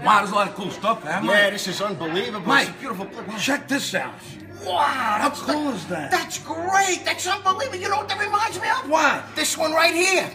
Wow, there's a lot of cool stuff, man. Mike? Yeah, this is unbelievable. Mike, It's a beautiful place. check this out. Wow, How that's cool is that? That's great. That's unbelievable. You know what that reminds me of? What? This one right here.